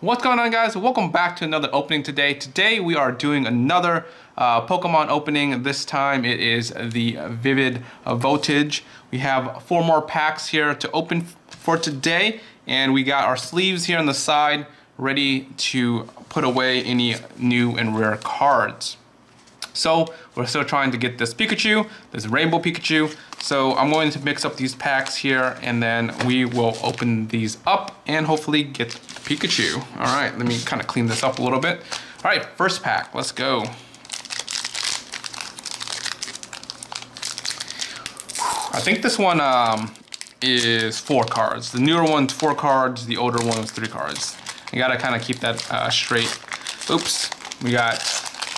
What's going on guys? Welcome back to another opening today. Today we are doing another uh, Pokemon opening. This time it is the Vivid Voltage. We have four more packs here to open for today and we got our sleeves here on the side ready to put away any new and rare cards. So we're still trying to get this Pikachu, this Rainbow Pikachu. So I'm going to mix up these packs here and then we will open these up and hopefully get Pikachu. All right, let me kind of clean this up a little bit. All right, first pack, let's go. I think this one um, is four cards. The newer one's four cards, the older one was three cards. You gotta kind of keep that uh, straight. Oops, we got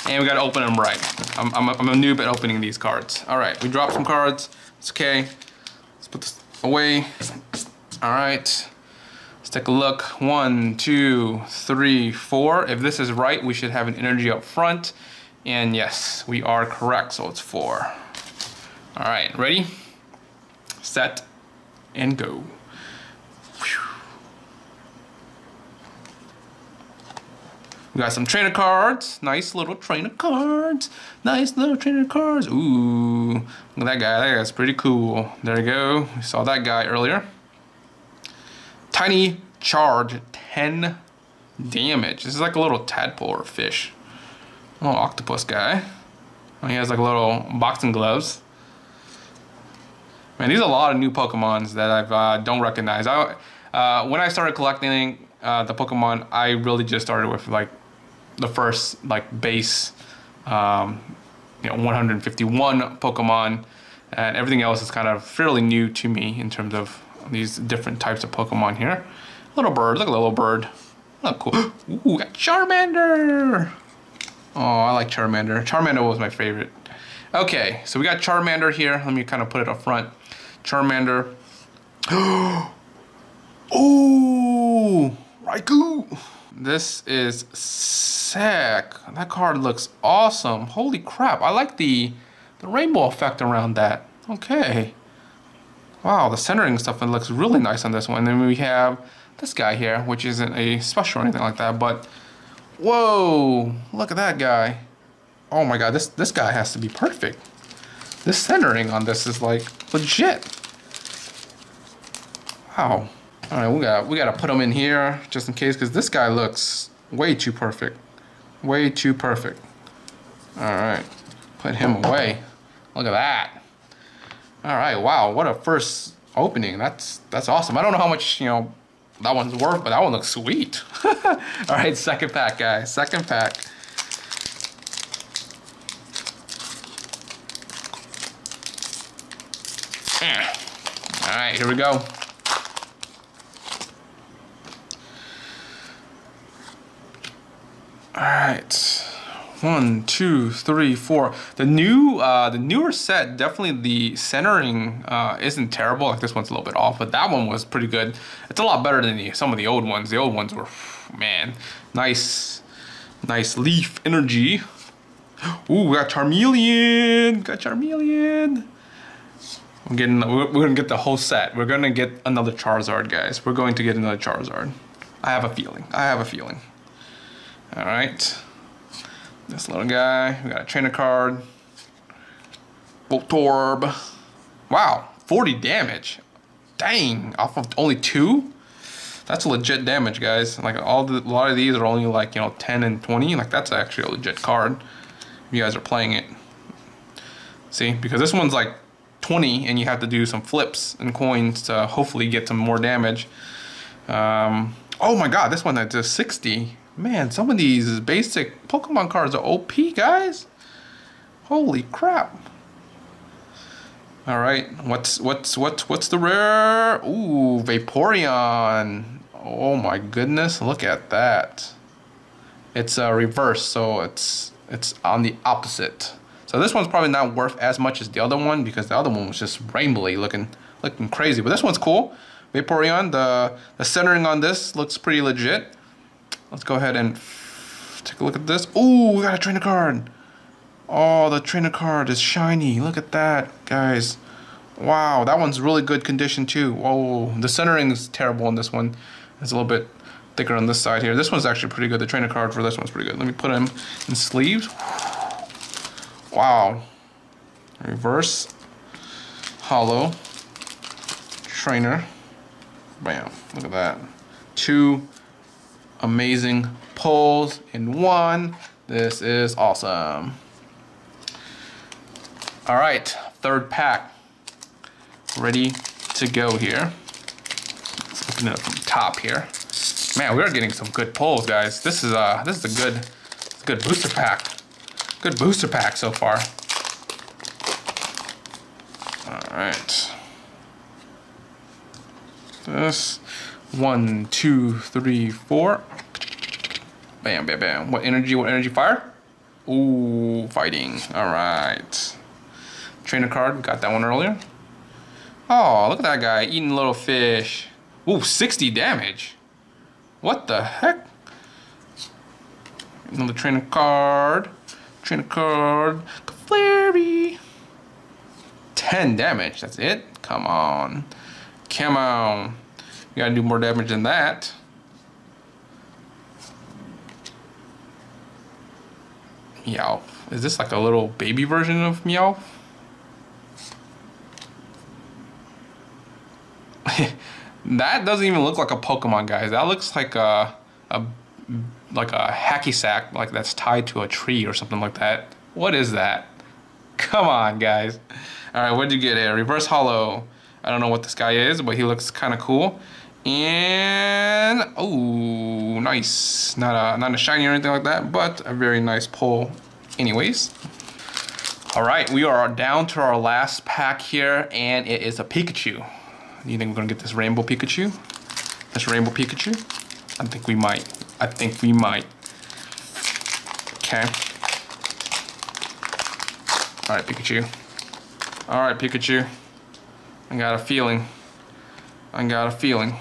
and we gotta open them right. I'm, I'm, a, I'm a noob at opening these cards. All right, we dropped some cards. It's okay. Let's put this away. All right, let's take a look. One, two, three, four. If this is right, we should have an energy up front. And yes, we are correct, so it's four. All right, ready, set, and go. We got some trainer cards. Nice little trainer cards. Nice little trainer cards. Ooh, look at that guy. That guy's pretty cool. There you go. We saw that guy earlier. Tiny charge, 10 damage. This is like a little tadpole or fish. Little octopus guy. he has like little boxing gloves. Man, these are a lot of new Pokemons that I uh, don't recognize. I, uh, when I started collecting uh, the Pokemon, I really just started with like the first like base, um, you know, 151 Pokemon, and everything else is kind of fairly new to me in terms of these different types of Pokemon here. Little bird, look at little bird. Oh, cool. Ooh, got Charmander. Oh, I like Charmander. Charmander was my favorite. Okay, so we got Charmander here. Let me kind of put it up front. Charmander. Ooh, Raikou. This is sick. That card looks awesome. Holy crap. I like the, the rainbow effect around that. Okay. Wow, the centering stuff looks really nice on this one. And then we have this guy here, which isn't a special or anything like that, but whoa, look at that guy. Oh my god, this, this guy has to be perfect. This centering on this is like legit. Wow. All right, we got we got to put him in here just in case because this guy looks way too perfect, way too perfect. All right, put him away. Look at that. All right, wow, what a first opening. That's that's awesome. I don't know how much you know that one's worth, but that one looks sweet. All right, second pack, guys. Second pack. Eh. All right, here we go. All right, one, two, three, four. The new, uh, the newer set, definitely the centering uh, isn't terrible. Like this one's a little bit off, but that one was pretty good. It's a lot better than the, some of the old ones. The old ones were, man, nice, nice leaf energy. Ooh, we got Charmeleon, got Charmeleon. We're getting, we're, we're gonna get the whole set. We're gonna get another Charizard, guys. We're going to get another Charizard. I have a feeling. I have a feeling. All right. This little guy, we got a trainer card. Voltorb. Wow, 40 damage. Dang, off of only two? That's legit damage, guys. Like all the, a lot of these are only like, you know, 10 and 20. Like that's actually a legit card. If you guys are playing it. See, because this one's like 20 and you have to do some flips and coins to hopefully get some more damage. Um, oh my god, this one that does 60. Man, some of these basic Pokemon cards are OP, guys. Holy crap. All right, what's what's what's what's the rare? Ooh, Vaporeon. Oh my goodness, look at that. It's a uh, reverse, so it's it's on the opposite. So this one's probably not worth as much as the other one because the other one was just rainbowy looking looking crazy. But this one's cool. Vaporeon, the the centering on this looks pretty legit. Let's go ahead and take a look at this. Ooh, we got a trainer card. Oh, the trainer card is shiny. Look at that, guys. Wow, that one's really good condition too. Whoa, the centering is terrible on this one. It's a little bit thicker on this side here. This one's actually pretty good. The trainer card for this one's pretty good. Let me put him in sleeves. Wow. Reverse. Holo. Trainer. Bam. Look at that. Two amazing pulls in one. This is awesome. All right, third pack. Ready to go here. Let's open it up from the top here. Man, we are getting some good pulls, guys. This is a this is a good good booster pack. Good booster pack so far. All right. This one, two, three, four. Bam, bam, bam. What energy? What energy? Fire. Ooh, fighting. All right. Trainer card, got that one earlier. Oh, look at that guy eating little fish. Ooh, 60 damage. What the heck? Another trainer card. Trainer card. Clefairy. 10 damage, that's it? Come on. Come on. You gotta do more damage than that. Meow. Is this like a little baby version of Meow? that doesn't even look like a Pokemon, guys. That looks like a, a like a hacky sack, like that's tied to a tree or something like that. What is that? Come on, guys. All right, what'd you get here? Reverse Holo. I don't know what this guy is, but he looks kind of cool. And oh, nice. Not a not a shiny or anything like that, but a very nice pull. Anyways. All right, we are down to our last pack here, and it is a Pikachu. You think we're gonna get this rainbow Pikachu? This rainbow Pikachu? I think we might. I think we might. Okay. All right, Pikachu. All right, Pikachu. I got a feeling. I got a feeling.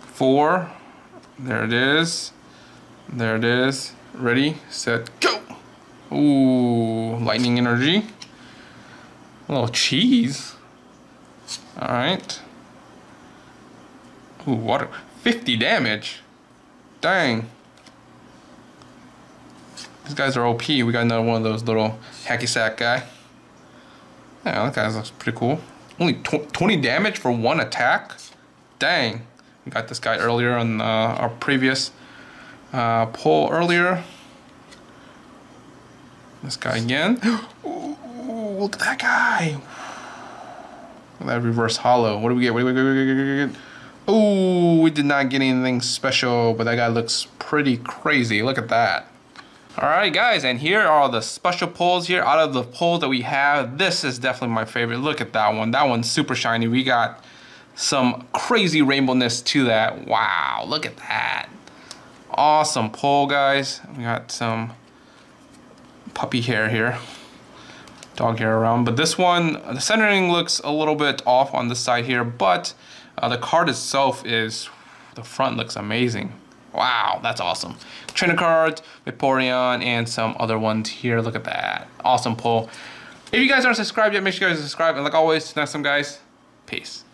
Four. There it is. There it is. Ready, set, go! Ooh, lightning energy. A little cheese. Alright. Ooh, water. 50 damage. Dang. These guys are OP. We got another one of those little hacky sack guy. Yeah, that guy looks pretty cool. Only tw 20 damage for one attack? Dang. We got this guy earlier on uh, our previous uh, pull earlier. This guy again. Ooh, look at that guy. That reverse holo. What do we get? What do we get? Oh, we did not get anything special, but that guy looks pretty crazy. Look at that. Alright guys, and here are the special pulls here. Out of the pulls that we have, this is definitely my favorite. Look at that one. That one's super shiny. We got some crazy rainbowness to that. Wow, look at that. Awesome pull, guys. We got some puppy hair here dog hair around. But this one, the centering looks a little bit off on the side here, but uh, the card itself is, the front looks amazing. Wow, that's awesome. Trainer cards, Vaporeon, and some other ones here. Look at that. Awesome pull. If you guys aren't subscribed yet, make sure you guys subscribe. And like always, next time, guys, peace.